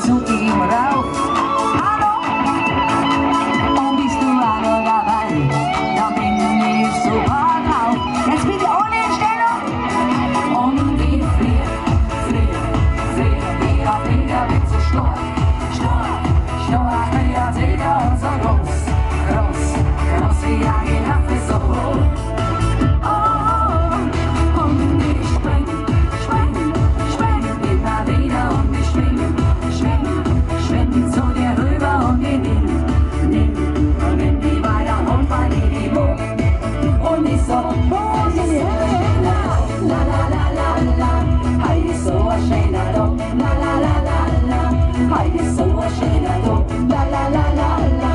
zu ihm rauf. Hallo, und bist du alle dabei, dann bring mir super drauf. Jetzt bitte ohne Entstellung. Und wir frieren, frieren, frieren, wir auf Hinterwitze schnorren, schnorren, schnorren. Haydi sıvı şeyler do La la la la la.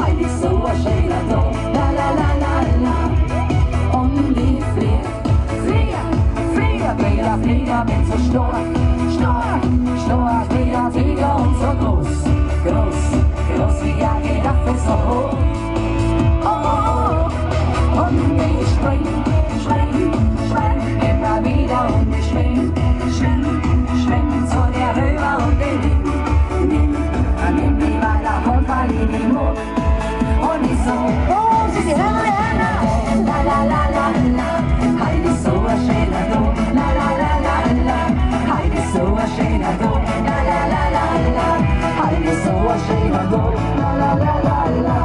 Haydi sıvı şeyler do La la la la la. Om vi fler Fler, fler Fler, fler Men så snor Snor, snor Fler tyger om så gross Gross, Oh, oh, oh. Om vi springer watching I go la la la la la.